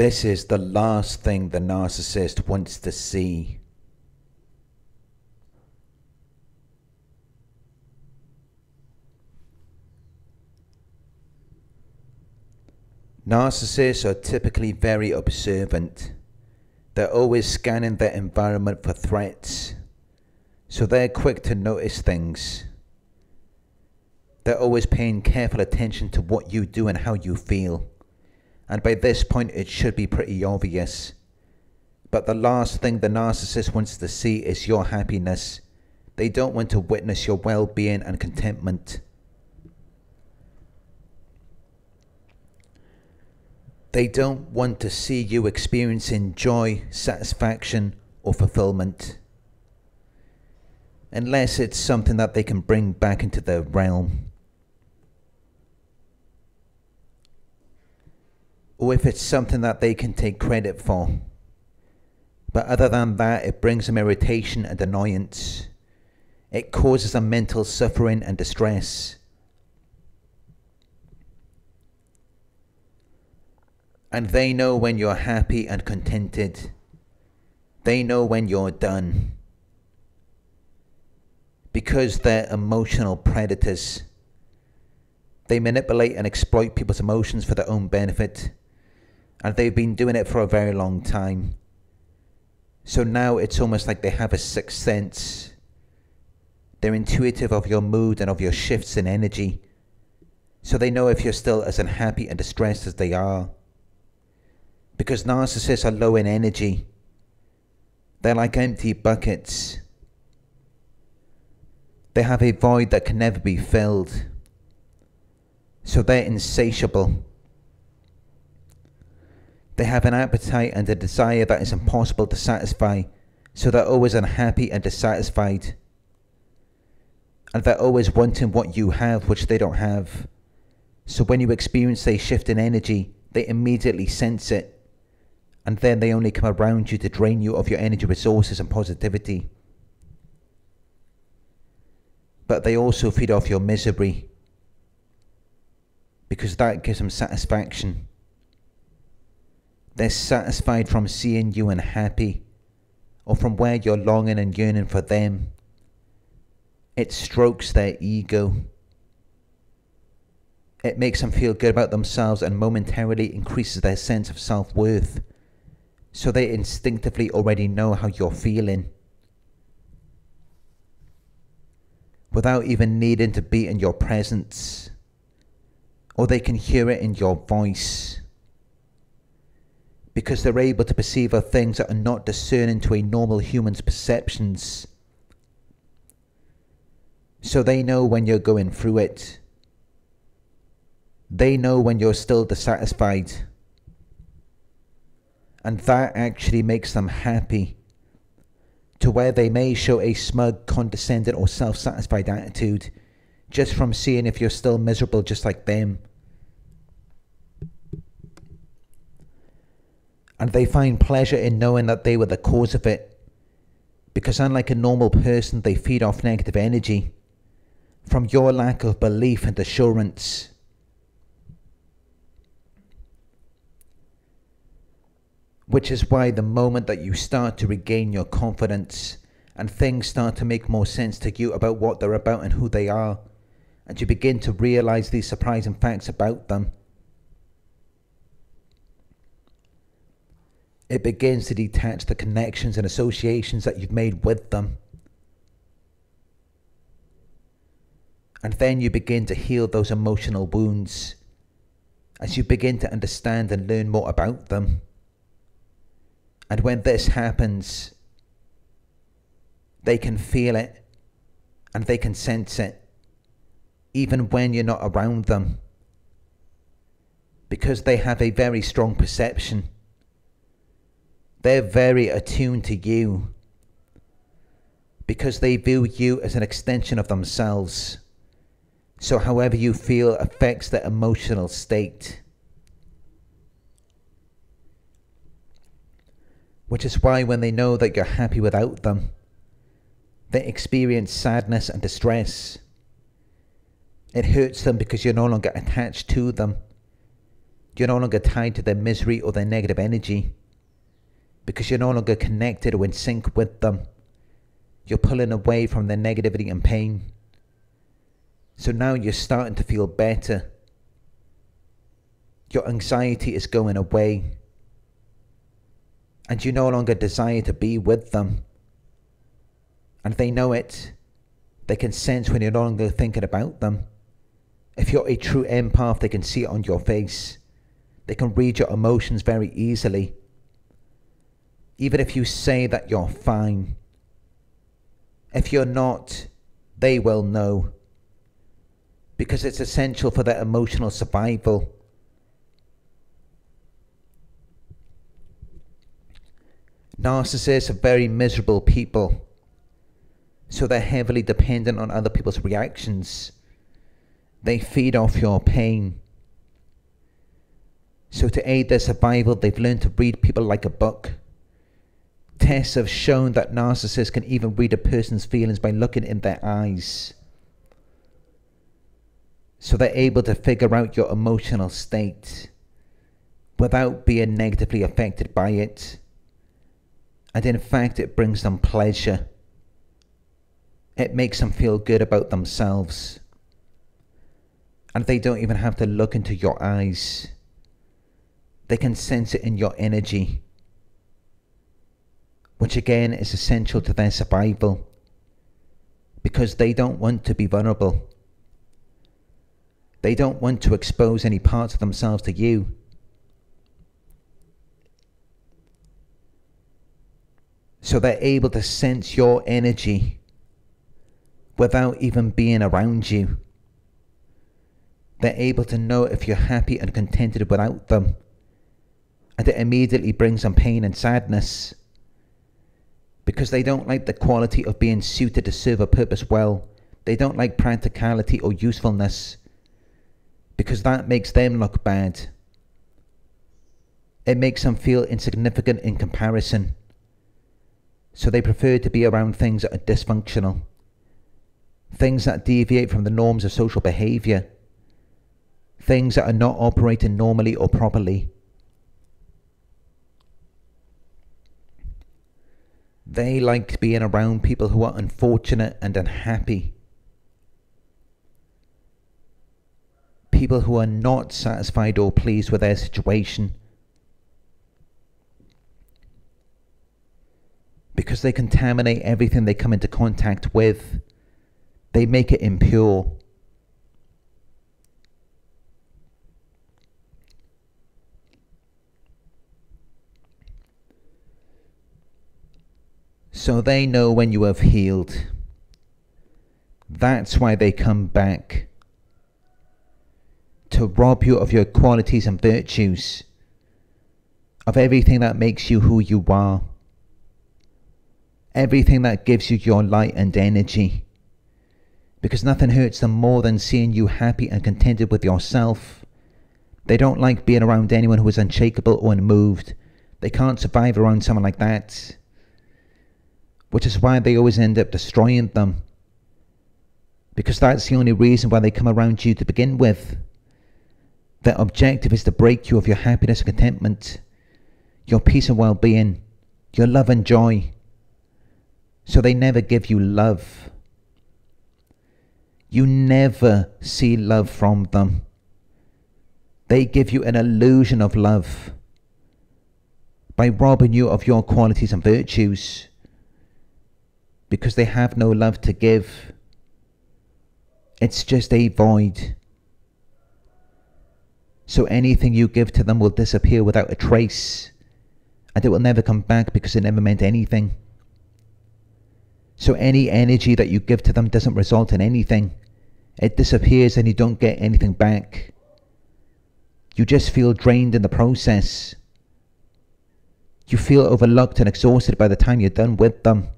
This is the last thing the narcissist wants to see. Narcissists are typically very observant. They're always scanning their environment for threats, so they're quick to notice things. They're always paying careful attention to what you do and how you feel. And by this point, it should be pretty obvious. But the last thing the narcissist wants to see is your happiness. They don't want to witness your well being and contentment. They don't want to see you experiencing joy, satisfaction, or fulfillment. Unless it's something that they can bring back into their realm. Or if it's something that they can take credit for. But other than that, it brings them irritation and annoyance. It causes them mental suffering and distress. And they know when you're happy and contented. They know when you're done. Because they're emotional predators. They manipulate and exploit people's emotions for their own benefit. And they've been doing it for a very long time. So now it's almost like they have a sixth sense. They're intuitive of your mood and of your shifts in energy. So they know if you're still as unhappy and distressed as they are because narcissists are low in energy. They're like empty buckets. They have a void that can never be filled. So they're insatiable. They have an appetite and a desire that is impossible to satisfy, so they're always unhappy and dissatisfied. And they're always wanting what you have, which they don't have. So when you experience a shift in energy, they immediately sense it and then they only come around you to drain you of your energy resources and positivity. But they also feed off your misery because that gives them satisfaction. They're satisfied from seeing you unhappy or from where you're longing and yearning for them. It strokes their ego. It makes them feel good about themselves and momentarily increases their sense of self worth so they instinctively already know how you're feeling. Without even needing to be in your presence, or they can hear it in your voice. Because they're able to perceive of things that are not discerning to a normal human's perceptions. So they know when you're going through it. They know when you're still dissatisfied and that actually makes them happy to where they may show a smug, condescending, or self satisfied attitude just from seeing if you're still miserable just like them. And they find pleasure in knowing that they were the cause of it. Because unlike a normal person, they feed off negative energy from your lack of belief and assurance. Which is why the moment that you start to regain your confidence and things start to make more sense to you about what they're about and who they are, and you begin to realize these surprising facts about them, it begins to detach the connections and associations that you've made with them. And then you begin to heal those emotional wounds as you begin to understand and learn more about them. And when this happens, they can feel it and they can sense it, even when you're not around them, because they have a very strong perception. They're very attuned to you because they view you as an extension of themselves. So, however you feel affects their emotional state. which is why when they know that you're happy without them, they experience sadness and distress. It hurts them because you're no longer attached to them. You're no longer tied to their misery or their negative energy because you're no longer connected or in sync with them. You're pulling away from their negativity and pain. So now you're starting to feel better. Your anxiety is going away. And you no longer desire to be with them. And they know it. They can sense when you're no longer thinking about them. If you're a true empath, they can see it on your face. They can read your emotions very easily. Even if you say that you're fine, if you're not, they will know. Because it's essential for their emotional survival. Narcissists are very miserable people. So they're heavily dependent on other people's reactions. They feed off your pain. So, to aid their survival, they've learned to read people like a book. Tests have shown that narcissists can even read a person's feelings by looking in their eyes. So, they're able to figure out your emotional state without being negatively affected by it. And in fact, it brings them pleasure. It makes them feel good about themselves. And they don't even have to look into your eyes they can sense it in your energy, which again is essential to their survival because they don't want to be vulnerable. They don't want to expose any parts of themselves to you. So they're able to sense your energy without even being around you. They're able to know if you're happy and contented without them and it immediately brings them pain and sadness because they don't like the quality of being suited to serve a purpose well. They don't like practicality or usefulness because that makes them look bad. It makes them feel insignificant in comparison. So they prefer to be around things that are dysfunctional, things that deviate from the norms of social behaviour, things that are not operating normally or properly. They like being around people who are unfortunate and unhappy. People who are not satisfied or pleased with their situation. Because they contaminate everything they come into contact with, they make it impure. So they know when you have healed. That's why they come back. To rob you of your qualities and virtues. Of everything that makes you who you are. Everything that gives you your light and energy. Because nothing hurts them more than seeing you happy and contented with yourself. They don't like being around anyone who is unshakable or unmoved. They can't survive around someone like that which is why they always end up destroying them. Because that's the only reason why they come around you to begin with. Their objective is to break you of your happiness and contentment, your peace and well being, your love and joy. So they never give you love. You never see love from them. They give you an illusion of love by robbing you of your qualities and virtues because they have no love to give. It's just a void. So anything you give to them will disappear without a trace, and it will never come back because it never meant anything. So any energy that you give to them doesn't result in anything. It disappears and you don't get anything back. You just feel drained in the process. You feel overlooked and exhausted by the time you're done with them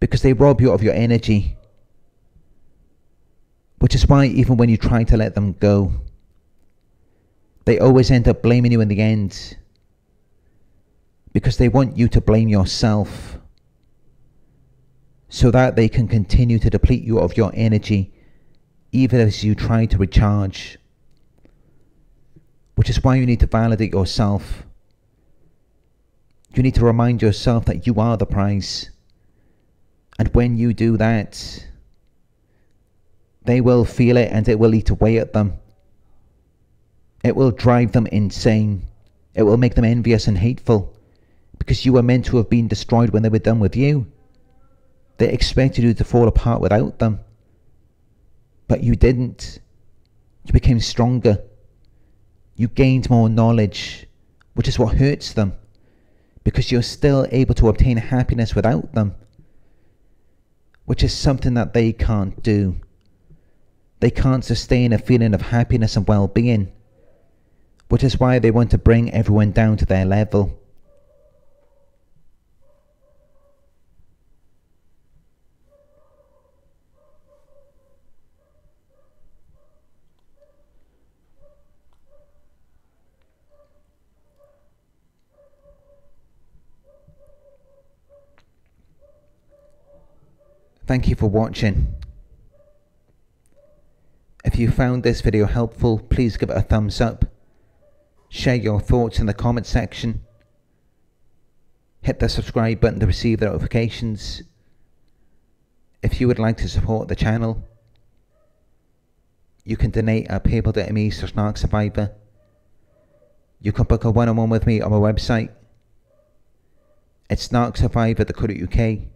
because they rob you of your energy. Which is why, even when you try to let them go, they always end up blaming you in the end because they want you to blame yourself so that they can continue to deplete you of your energy even as you try to recharge. Which is why you need to validate yourself. You need to remind yourself that you are the prize. And when you do that, they will feel it and it will eat away at them. It will drive them insane. It will make them envious and hateful because you were meant to have been destroyed when they were done with you. They expected you to fall apart without them. But you didn't. You became stronger. You gained more knowledge, which is what hurts them because you're still able to obtain happiness without them, which is something that they can't do. They can't sustain a feeling of happiness and well being, which is why they want to bring everyone down to their level. Thank you for watching. If you found this video helpful, please give it a thumbs up. Share your thoughts in the comment section. Hit the subscribe button to receive the notifications. If you would like to support the channel, you can donate at paypal.me slash. You can book a one-on-one with me on my website. It's narcsurvivor.co.uk.